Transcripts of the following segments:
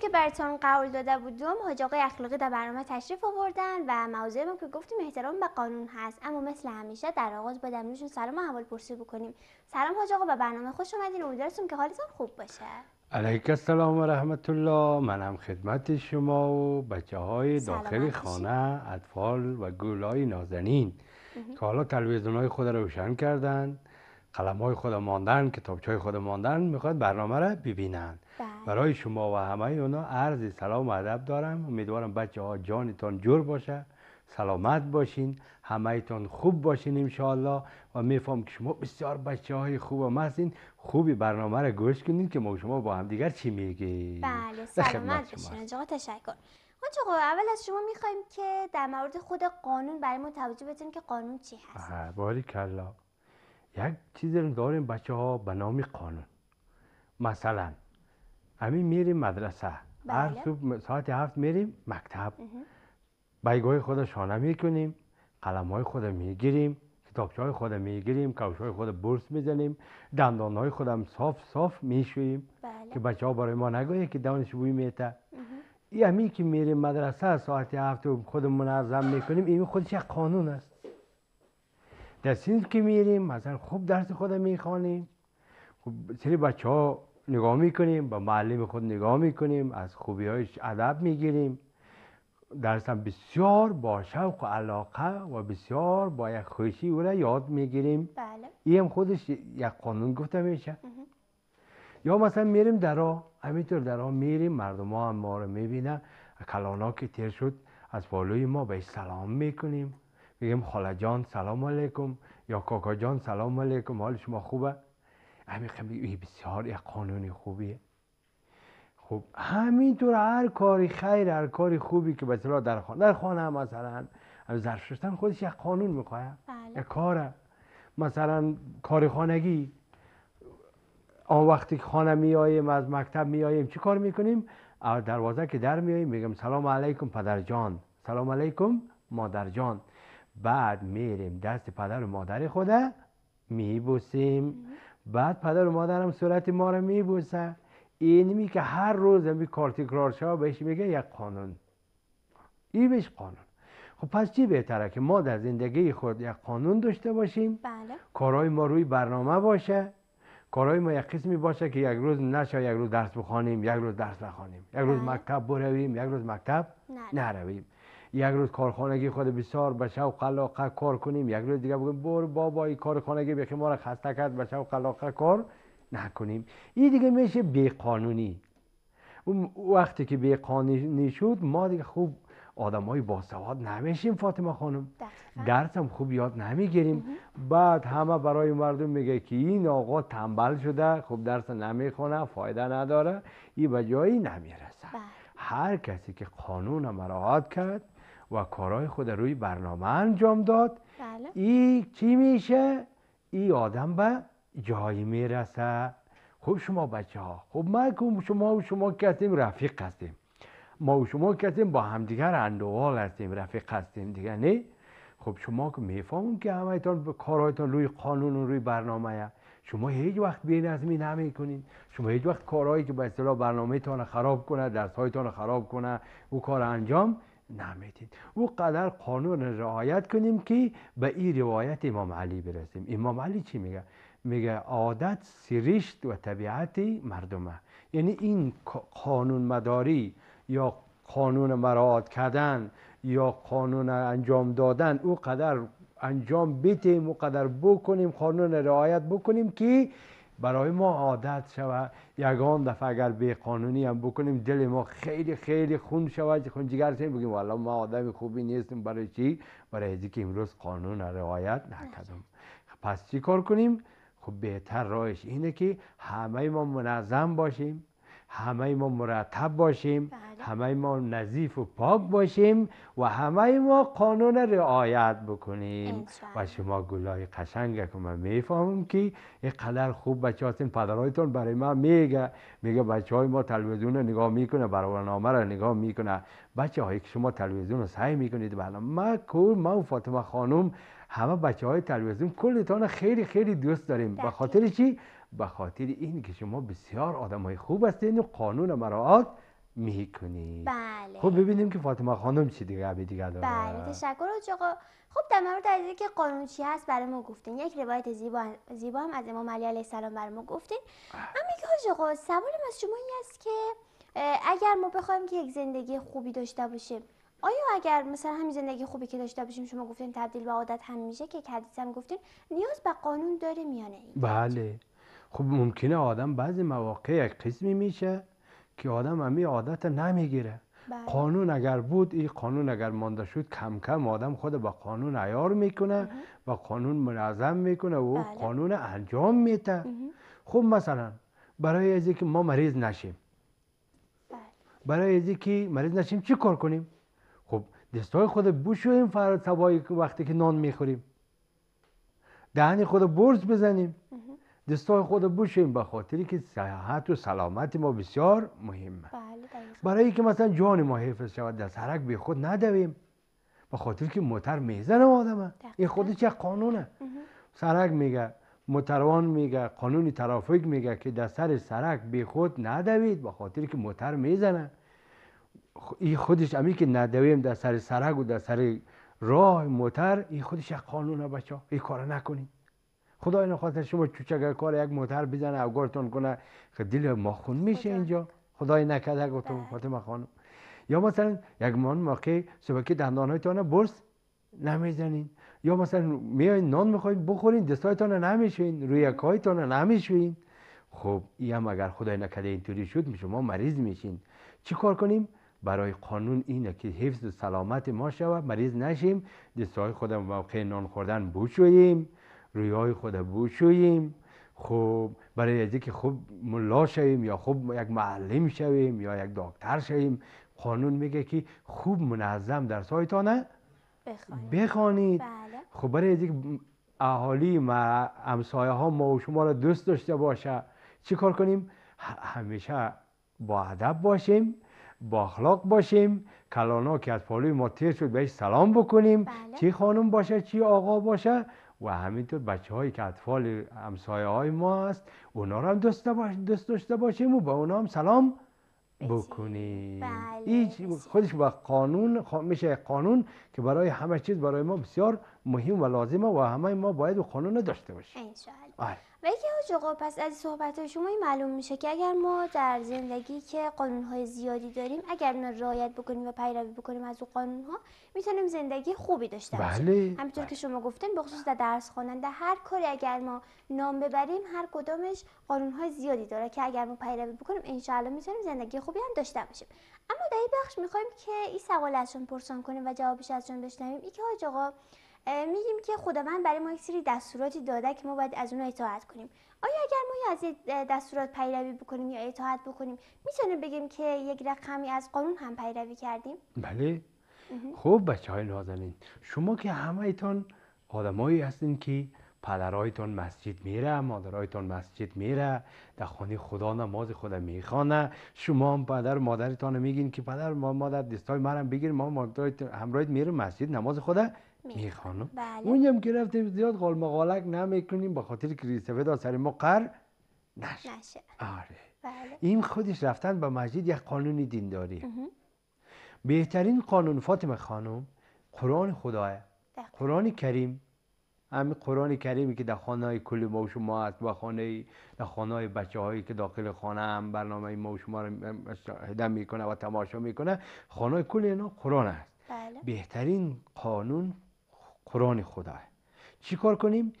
که براتون قول داده بودم حاج آقای اخلاقی در برنامه تشریف آوردن و موضوع ما که گفتیم احترام به قانون هست اما مثل همیشه در آغاز باید امروزشون سلام و احوال پرسی بکنیم. سلام حاج آقا به برنامه خوش اومدین. امیدوارم که حالتون خوب باشه. علیک السلام و رحمت الله. منم خدمت شما و بچه های داخل خانه اطفال و گولای نازنین. که حالا تلویزیون های خود روشن کردن. قلم های خود ماندن کتاب های خود ماندن می‌خواد برنامه را ببینن. بله. برای شما و همه اونا عرض سلام و ادب دارم. امیدوارم بچه ها جانتان جور باشه سلامت باشین همه تان خوب باشین انشاءالله. و میفهم که شما بسیار بچه های خوب و هستین. خوبی برنامه را گوش کنین که ما شما با هم دیگر چی میگی بله سلامت باشین. آقا تشکر. آقا اول از شما می‌خوایم که در مورد خود قانون برای ما توجه بتین که قانون چی هست. باری کلا یک چیز رو داریم بچه ها به نام قانون. مثلا همین میریم مدرسه. هر بله. صبح ساعت هفت میریم مکتب. بیگاه خود شانه می‌کنیم قلم های خود می‌گیریم کتابچه های خود می‌گیریم کوش های خود برس می‌زنیم دندان های خودم صاف صاف میشوییم بله. که بچه ها برای ما نگویه که دانش بوی میته این همی که میریم مدرسه ساعت هفت خود منظم می‌کنیم. این خودش یک قانون است. در سینز که میریم مثلا خوب درس خود می‌خوانیم. خب سری بچه ها نگاه می‌کنیم با معلم خود نگاه می‌کنیم از خوبی هایش ادب می‌گیریم. درس هم بسیار با شوق و علاقه و بسیار با یک خوشی او را یاد می‌گیریم. بله. این خودش یک قانون گفته میشه. یا مثلا میریم درا همینطور درا میریم مردم ها هم ما رو می‌بینن. کلانا که تیر شد از بالوی ما به سلام می‌کنیم. میگیم خاله جان سلام علیکم. یا کاکا جان سلام علیکم. حال شما خوبه؟ همین خیلی بسیار یک قانونی خوبیه. خب همینطور هر کاری خیر هر کاری خوبی که مثلا در خانه در خانه مثلا ظرف شستن خودش یک قانون می‌خواه بله. یک کاره. مثلا کار خانگی. آن وقتی که خانه میاییم از مکتب میاییم چی کار می‌کنیم؟ دروازه که در میاییم میگم سلام علیکم پدر جان. سلام علیکم مادر جان. بعد میریم دست پدر و مادر خوده میبوسیم. بعد پدر و مادرم صورت ما رو میبوسه. اینمی که هر روز می کار تکرار بهش میگه یک قانون. این بهش قانون. خب پس چی بهتره که ما در زندگی خود یک قانون داشته باشیم؟ بله. کارهای ما روی برنامه باشه. کارهای ما یک قسمی باشه که یک روز نشه یک روز درس بخوانیم یک روز درس نخوانیم. یک روز بله. مکتب برویم یک روز مکتب نرویم. یک روز کارخانگی خود بسیار به شوق علاقه کار کنیم. یک روز دیگه بگیم بر بابا این کارخانگی بخی ما را خسته کرد به شوق علاقه کار نکنیم. این دیگه میشه بی قانونی اون وقتی که بی قانونی شد ما دیگه خوب آدم های باسواد نمیشیم فاطمه خانم. درس هم خوب یاد نمی‌گیریم. بعد همه برای مردم میگه که این آقا تنبل شده خوب درس نمی‌خونه فایده نداره. این به جایی نمی‌رسه. بله. هر کسی که قانون مراعات کرد و کارهای خود روی برنامه انجام داد. بله. این چی میشه؟ این آدم به جایی می‌رسه. خب شما بچه ها خب ما شما و شما کسیم رفیق هستیم. ما و شما کسیم با همدیگر اندوال هستیم رفیق هستیم دیگه نه؟ خب شما که میفهمون که همه ایتان کارهایتان روی قانون و روی برنامه شما هیچ وقت بی نظمی نمی کنین شما هیچ وقت کارهایی که به اصطلاح برنامه تان خراب کنه درس هایتان خراب کنه او کار انجام نمی‌دید او قدر قانون رعایت کنیم که به این روایت امام علی برسیم. امام علی چی میگه؟ میگه عادت سریشت و طبیعت مردمه. یعنی این قانون مداری یا قانون مراعات کردن یا قانون انجام دادن او قدر انجام بیتیم و قدر بکنیم قانون رعایت بکنیم که برای ما عادت شود. یگان دفعه اگر به قانونی هم بکنیم دل ما خیلی خیلی خون شود. خون جگر شد بگیم والا ما آدم خوبی نیستیم. برای چی؟ برای اینکه امروز قانون رعایت نکردم. پس چی کار کنیم؟ خب بهتر راهش اینه که همه ما منظم باشیم. همه ما مرتب باشیم بله. همه ما نظیف و پاک باشیم و همه ما قانون رعایت بکنیم. و شما گلای قشنگ که من می‌فهمم که این قدر خوب بچه هستین پدرهایتون برای من میگه. میگه بچه های ما تلویزیون رو نگاه می‌کنه برنامه رو نگاه می‌کنه. بچه هایی که شما تلویزیون رو سعی می‌کنید برنامه ما کل ما و فاطمه خانم همه بچه های تلویزیون کلتان خیلی خیلی دوست داریم. به خاطر چی؟ به خاطر این که شما بسیار آدم های خوب هستین و قانون مراعات می‌کنی بله. خب ببینیم که فاطمه خانم چی دیگه دیگه داره. بله تشکر حاج آقا. خب در مورد از که قانون چی هست برای ما گفتین. یک روایت زیبا, زیبا هم از امام علی علیه السلام برای ما گفتین. اما که حاج آقا سوالم از شما این است که اگر ما بخوایم که یک زندگی خوبی داشته باشیم آیا اگر مثلا همین زندگی خوبی که داشته باشیم شما گفتین تبدیل به عادت هم میشه که حدیث هم گفتین نیاز به قانون داره میانه این؟ بله. خب ممکنه آدم بعضی مواقع یک قسمی میشه که آدم همی عادت نمی‌گیره. بله. قانون اگر بود این قانون اگر مانده شد کم کم آدم خود با قانون عیار می‌کنه و قانون منظم می‌کنه و بله. قانون انجام میده. خب مثلا برای از که ما مریض نشیم. بله. برای از که مریض نشیم چی کار کنیم؟ خب دستای خود بوشویم فرد وقتی که نان می‌خوریم. دهنی خود برز بزنیم. دستای خود بوشیم به خاطری که صحت و سلامت ما بسیار مهمه. بله برای که مثلا جان ما حفظ شود در سرک به خود ندویم. به خاطر که موتر می‌زنه آدمه این خودش یک قانونه. سرک میگه موتروان میگه قانون ترافیک میگه که در سر سرک به خود ندوید به خاطر که موتر می‌زنه. این خودش امی که ندویم در سر سرک و در سر راه موتر این خودش یک قانونه بچه این کار نکنید خدای نخواست شما چوچک کار یک موتر بزنه اوگارتون کنه که دل ما خون میشه اینجا. خدای نکرده گفتم بله. فاطمه خانم. یا مثلا یک مان موقع صبح دندانهایتان برس نمی‌زنین. یا مثلا میایین نان می‌خواین بخورین دستایتان نمی‌شوین روی یکایتان نمی‌شوین. خب این هم اگر خدای نکرده اینطوری شد شما مریض میشین. چی کار کنیم؟ برای قانون اینه که حفظ سلامت ما شود مریض نشیم دستای خود موقع نان خوردن بوشوییم روی های خود بوشوییم خب برای از که خوب ملا شویم یا خوب یک معلم شویم یا یک دکتر شویم قانون میگه که خوب منظم در سایتانه بخوانید. بله. خب برای از اهالی و امسایه ها ما و شما را دوست داشته باشه چی کار کنیم؟ همیشه با ادب باشیم با اخلاق باشیم. کلانا که از پالوی ما تیر شد بهش سلام بکنیم. بله. چی خانم باشه؟ چی آقا باشه؟ و همینطور بچه هایی که اطفال همسایه های ما است اونا رو هم دوست, باش دوست داشته باشیم و با اونا هم سلام بکنیم. بله خودش با قانون میشه قانون که برای همه چیز برای ما بسیار مهم و لازمه و همه ما باید قانون داشته باشیم. آره. و یکی آقا پس از صحبت شما این معلوم میشه که اگر ما در زندگی که های زیادی داریم اگر اونا رعایت بکنیم و پیروی بکنیم از اون قانون ها می‌تونیم زندگی خوبی داشته باشیم. بله. همینطور که شما گفتین به خصوص در درس خواننده هر کاری اگر ما نام ببریم هر کدامش های زیادی داره که اگر ما پیروی بکنیم انشاءالله می‌تونیم زندگی خوبی هم داشته باشیم. اما در این بخش می‌خوایم که این سوال ازشون پرسان کنیم و جوابش ازشون بشنویم. ای که آقا میگیم که خداوند برای ما یک سری دستوراتی داده که ما باید از اونها اطاعت کنیم. آیا اگر ما از دستورات پیروی بکنیم یا اطاعت بکنیم می‌تونیم بگیم که یک رقمی از قانون هم پیروی کردیم؟ بله. خوب بچه های نازنین شما که همه ایتان آدمایی هستین که پدرایتان مسجد میره مادرایتان مسجد میره در خانه خدا نماز خدا می‌خوانه. شما هم پدر و مادرتان میگین که پدر ما مادر دستای مرم بگیر ما همراهت میره مسجد نماز خدا می‌خوانم بله. اونجا که رفتیم زیاد قال مقالک نمی‌کنیم به خاطر که ریسفه سر ما قر نشه, نشه. آره. بله. این خودش رفتن به مسجد یک قانونی دینداری. بهترین قانون فاطمه خانم قرآن خداه قرآن کریم. همین قرآن کریمی که در خانه های کل ما و شما هست و خانه در خانه های بچه هایی که داخل خانه هم برنامه ما و شما رو هدم می‌کنه و تماشا می‌کنه. خانه های کل اینا قرآن است بله. بهترین قانون قرآن خدا. چی کار کنیم؟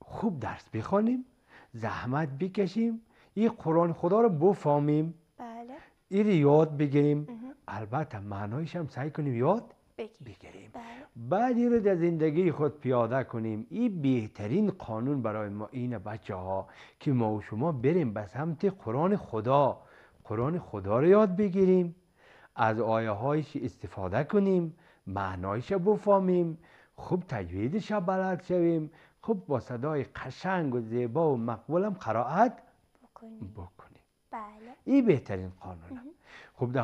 خوب درس بخوانیم زحمت بکشیم این قرآن خدا رو بفهمیم. بله. این یاد بگیریم. البته معنایش هم سعی کنیم یاد بگیریم. بله. بعد این رو در زندگی خود پیاده کنیم. این بهترین قانون برای ما این بچه ها که ما و شما بریم به سمت قرآن خدا. قرآن خدا رو یاد بگیریم. از آیه هایش استفاده کنیم. معنایش بفهمیم. خوب تجویدش بلد شویم. خوب با صدای قشنگ و زیبا و مقبولم قرائت بکنیم, بله. این بهترین قانونه خب در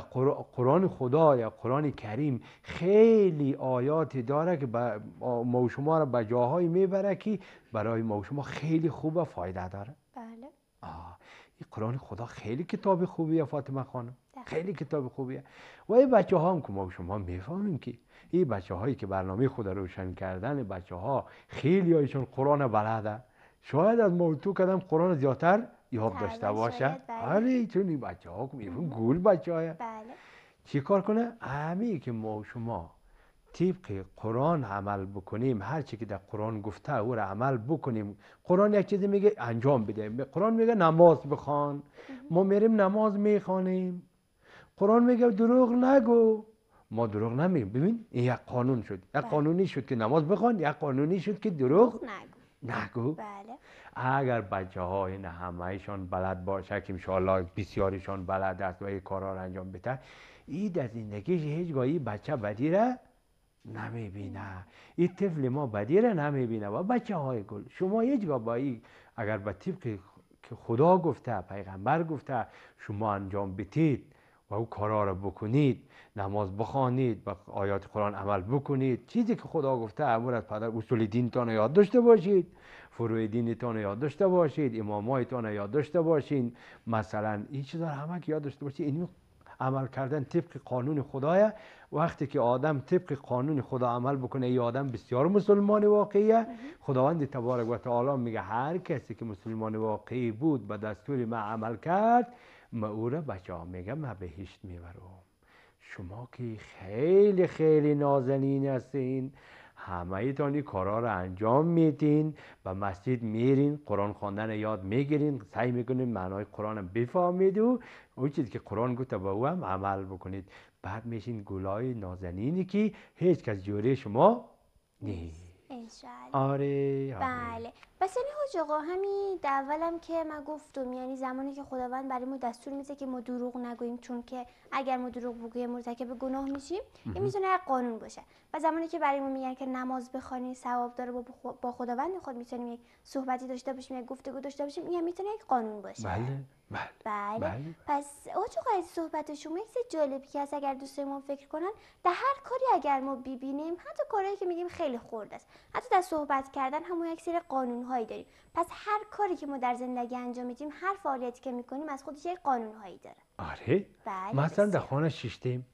قرآن خدا یا قرآن کریم خیلی آیاتی داره که ما شما را به جاهایی می‌بره که برای ما شما خیلی خوب و فایده داره. بله. آه. این قرآن خدا خیلی کتاب خوبیه فاطمه خانم. خیلی کتاب خوبیه. و این بچه ها هم که ما شما می‌فهمیم که این بچه هایی که برنامه خود روشن کردن بچه ها خیلی هایشون قرآن بلده شاید از موضوع کدم قرآن زیادتر یاد داشته باشه بله. چون این بچه ها گول بچه های بله. چی کار کنه؟ همه که ما شما طبق قرآن عمل بکنیم هر چی که در قرآن گفته او را عمل بکنیم قرآن یک چیزی میگه انجام بده. قرآن میگه نماز بخوان. ما میریم نماز می‌خوانیم. قرآن میگه دروغ نگو. ما دروغ نمیگیم. ببین این یک قانون شد. یک بله. قانونی شد که نماز بخوان یک قانونی شد که دروغ نگو. نگو. بله. اگر بچه های نه همهشان بلد باشه که انشاءالله بسیارشان بلد است و این کارا را انجام بده این در زندگیش هیچگاهی بچه بدی را نمی‌بینه. این طفل ما بدی را نمی‌بینه. و بچه های گل. شما هیچگاه با این اگر به طبق که خدا گفته پیغمبر گفته شما انجام بتید و او کارا را بکنید نماز بخوانید و آیات قرآن عمل بکنید. چیزی که خدا گفته امور از پدر اصول دینتان یاد داشته باشید. فروع دینتان یاد داشته باشید. امامایتان یاد داشته باشین. مثلا این چیزا همه که یاد داشته باشید این عمل کردن طبق قانون خدایه. وقتی که آدم طبق قانون خدا عمل بکنه ای آدم بسیار مسلمان واقعیه. خداوند تبارک و تعالی میگه هر کسی که مسلمان واقعی بود به دستور ما عمل کرد ما او را بچه ها میگه ما بهشت می‌برم. شما که خیلی خیلی نازنین هستین همه ایتان این کارا رو انجام میدین و مسجد میرین قرآن خواندن یاد می‌گیرین سعی می‌کنین معنای قرآن بفهمید و اون چیزی که قرآن گفته با او هم عمل بکنید. بعد میشین گلای نازنینی که هیچ کس جوری شما نیست. آره, آره. بله. بس یعنی حاج آقا همین اولم که من گفتم یعنی زمانی که خداوند برای ما دستور میده که ما دروغ نگوییم چون که اگر ما دروغ بگوییم مرتکب گناه میشیم این می‌تونه یک قانون باشه و زمانی که برای ما میگن که نماز بخوانی ثواب داره با خداوند خود می‌تونیم یک صحبتی داشته باشیم یک گفتگو داشته باشیم این می‌تونه یک قانون باشه بله بله. بله. بله. پس آقا از صحبت شما یک جالبی که از اگر دوستای فکر کنن در هر کاری اگر ما ببینیم حتی کاری که میگیم خیلی خورد است حتی در صحبت کردن همون یک سری قانون هایی داریم. پس هر کاری که ما در زندگی انجام میدیم هر فعالیتی که می‌کنیم از خودش یک قانون هایی داره. آره. بله مثلا در خانه شیشتیم.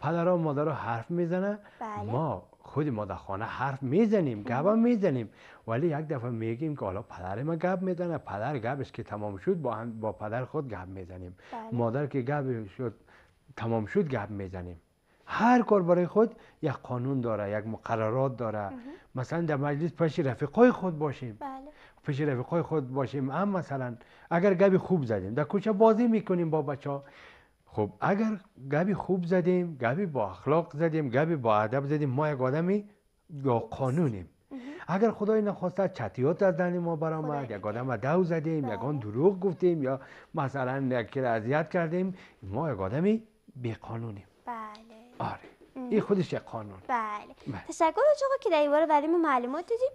پدر و مادر رو حرف می‌زنه. بله. ما خود ما در خانه حرف می‌زنیم گپ می‌زنیم. ولی یک دفعه میگیم که حالا پدر ما گپ می‌زنه. پدر گپش که تمام شد با, با پدر خود گپ می‌زنیم. بله. مادر که گپ شد تمام شد گپ می‌زنیم. هر کار برای خود یک قانون داره یک مقررات داره. مثلا در مجلس پشت رفیقای خود باشیم. بله. پیش رفیقای خود باشیم. هم مثلا اگر گبی خوب زدیم در کوچه بازی می‌کنیم با بچه ها خب اگر گبی خوب زدیم گبی با اخلاق زدیم گبی با ادب زدیم ما یک آدمی یا قانونیم. اگر خدای نخواسته چتیات از دهن ما برآمد یک آدم دو زدیم یک آن دروغ گفتیم یا مثلا یک اذیت کردیم ما یک آدمی بی قانونیم. بله. آره. این خودش یک قانون. بله, بله. تشکر آقا که در این باره برای ما معلومات دادیم.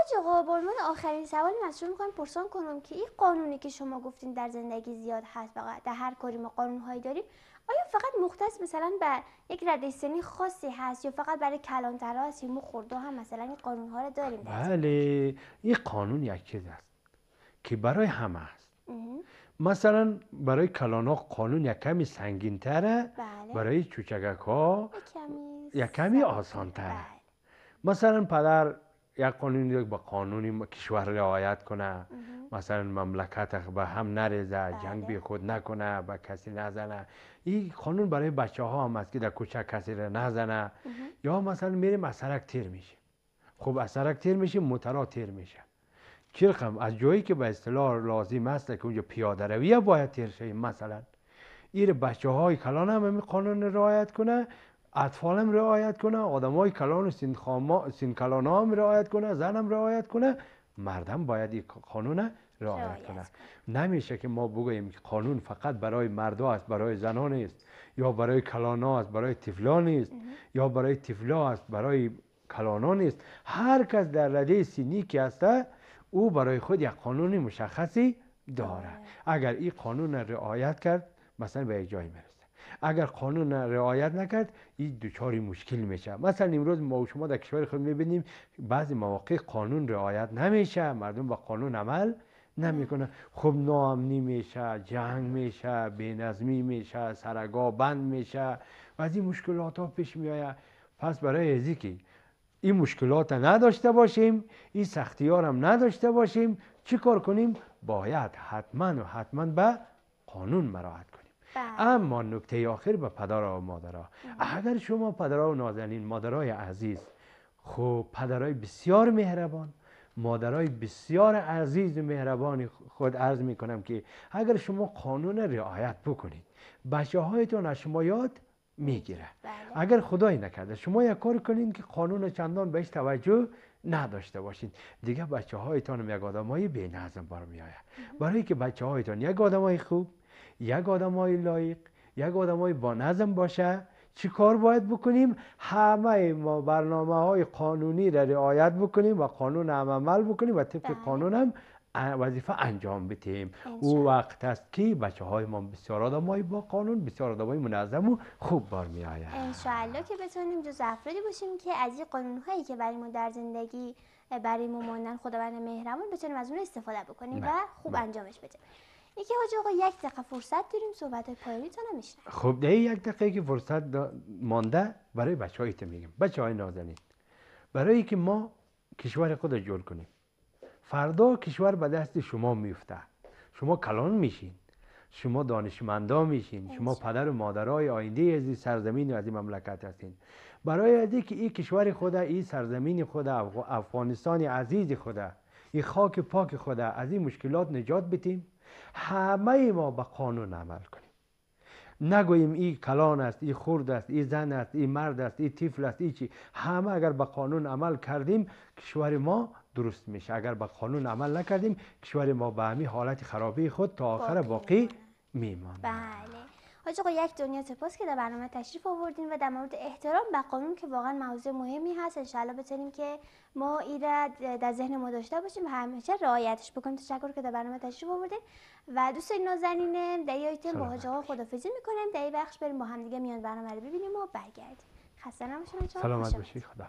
آج آقا به عنوان آخرین سوالی من شروع می‌کنم پرسان کنم که این قانونی که شما گفتین در زندگی زیاد هست فقط در هر کاری ما قانون هایی داریم آیا فقط مختص مثلا به یک رده سنی خاصی هست یا فقط برای کلانترها هست یا ما خورده هم مثلا این قانون ها رو داریم؟ بله. این قانون یک چیز است که برای همه هست مثلا برای کلانا قانون یک کمی سنگین تره بله. برای چوچگک ها یک کمی آسان تره بله. مثلا پدر یک قانونی با قانونی کشور رعایت کنه. مثلا مملکت به هم نریزه بله. جنگ بی خود نکنه به کسی نزنه. این قانون برای بچه ها هم است که در کوچه کسی را نزنه. یا مثلا میریم از سرک تیر میشه. خب از سرک تیر میشه موترا تیر میشه. چرخم از جایی که به اصطلاح لازم است که اونجا پیاده رویه باید تیر مثلا این بچه های کلان هم قانون رعایت کنه اطفالم رعایت کنه های کلان و سین کلان هم رعایت کنه زنم رعایت کنه مردم باید این قانون رعایت کنه نمیشه که ما بگوییم که قانون فقط برای مردا است برای زنان است یا برای کلانا است برای تفلان است یا برای تفلا است برای کلانان است هر کس در رده سینی که هسته او برای خود یک قانون مشخصی داره اگر این قانون رعایت کرد مثلا به یک جایی می‌رسه اگر قانون رعایت نکرد این دوچاری مشکل میشه مثلا امروز ما و شما در کشور خود می‌بینیم بعضی مواقع قانون رعایت نمیشه. مردم با قانون عمل نمی‌کنه خب ناامنی میشه جنگ میشه بینظمی میشه سرگاه بند میشه. و از این مشکلات ها پیش میآید. پس برای ازی که این مشکلات نداشته باشیم این سختی ها هم نداشته باشیم. چی کار کنیم؟ باید حتما و حتما به قانون مراحت کنیم. بله. اما نکته آخر به پدر و مادرها اگر شما پدرها و نازنین مادرای عزیز خب پدرای بسیار مهربان مادرای بسیار عزیز و مهربانی خود عرض می کنم که اگر شما قانون رعایت بکنید بچه هایتون از شما یاد می‌گیره. بله. اگر خدایی نکرده شما یک کار کنید که قانون چندان بهش توجه نداشته باشید دیگه بچه هایتان یک آدمای بی نظم بار می آید برای که بچه هایتان یک آدمای خوب یک آدمای لایق یک آدمای با نظم باشه چی کار باید بکنیم؟ همه ما برنامه های قانونی را رعایت بکنیم و قانون هم عمل بکنیم و طبق بله. قانون هم وظیفه انجام بدیم. او وقت است که بچه های ما بسیار آدم با قانون بسیار آدم های منظم و خوب بار می آید انشاءالله که بتونیم جز افرادی باشیم که از این قانون هایی که برای ما در زندگی برای ما ماندن خداوند مهربان بتونیم از اون استفاده بکنیم و خوب انجامش بدیم. یکی حاج آقا یک دقیقه فرصت داریم صحبت پایانی تا نمیشنم خب ده یک دقیقه که فرصت مانده برای بچه هایت میگم. بچه های نازنین برای که ما کشور خود جور کنیم فردا کشور به دست شما میفته شما کلان میشین. شما دانشمندا میشین. شما پدر و مادرای آینده از این سرزمین و از این مملکت هستین. برای از که این کشور خود این سرزمین خود افغانستان عزیز خود این خاک پاک خود از این مشکلات نجات بتیم. همه ما به قانون عمل کنیم. نگوییم این کلان است این خورد است این زن است این مرد است این طفل است این چی. همه اگر به قانون عمل کردیم کشور ما درست میشه. اگر به قانون عمل نکردیم کشور ما به همین حالت خرابی خود تا آخر باقی میماند بله. حاج آقا یک دنیا سپاس که در برنامه تشریف آوردین و در مورد احترام به قانون که واقعا موضوع مهمی هست. انشاءالله بتونیم که ما این در ذهن ما داشته باشیم و همیشه رعایتش بکنیم. تشکر که در برنامه تشریف آوردین. و دوستان نازنین در این با حاج آقا خدافظی می‌کنیم در این بخش بریم با همدیگه میان برنامه رو ببینیم و برگردیم. خسته نباشید سلامت باشید خدا